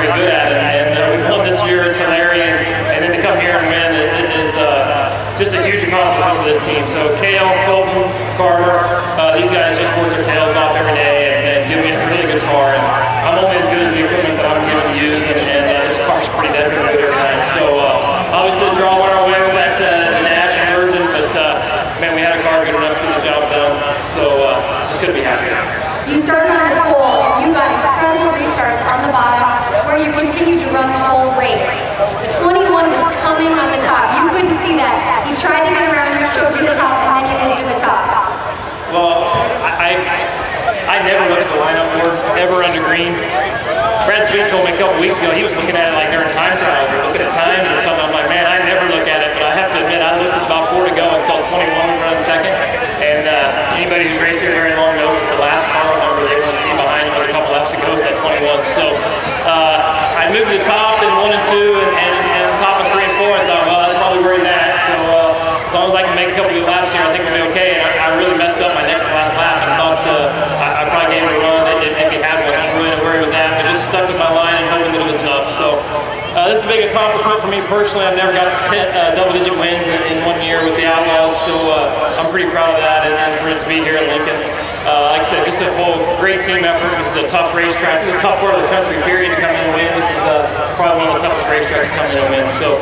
Very good at, and, and uh, we won this year at Tulare, and, and then to come here and win is, is uh, just a huge accomplishment for this team. So Kale, Colton, Carter, uh, these guys just work their tails off every day and, and give me a really good car. And I'm only as good as the equipment that I'm given to use, and, and uh, this car's pretty damn good every night. So uh, obviously the draw went our way with that uh, Nash version, but uh, man, we had a car good enough to get the job done. So uh, just couldn't be happier. You started the pole, you got incredible restarts on the bottom, where you continued to run the whole race. The 21 was coming on the top. You couldn't see that. He tried to get around you, showed you the top, and then you moved to the top. Well, I, I, never look at the lineup board ever under green. Brad Sweet told me a couple weeks ago he was looking at it like during time trials or looking at times or something. I'm like, man, I never look at it. But I have to admit, I looked at about four to go and saw 21 run second. And uh, anybody who's raced here very long knows that the last car number they want to see behind with a couple laps to go is that 21. So uh, I moved to the top in one and two and, and, and top of three and four. I thought, well, that's probably where he's at. So uh, as long as I can make a couple good laps here, I think we'll be okay. And I, I really messed up my next to last lap and thought uh, I, I probably gave him a run if, if he had one. I don't really know where he was at, but just stuck with my line and hoping that it was enough. So uh, this is a big accomplishment for me personally. I've never got to uh, double-digit wins in, in, one year with the Outlaws, so uh, I'm pretty proud of that and, and for it to be here at Lincoln. Uh, like I said, just a whole great team effort. This is a tough racetrack. It's a tough part of the country, period, to come in and win. This is uh, probably one of the toughest racetracks to come in and win. So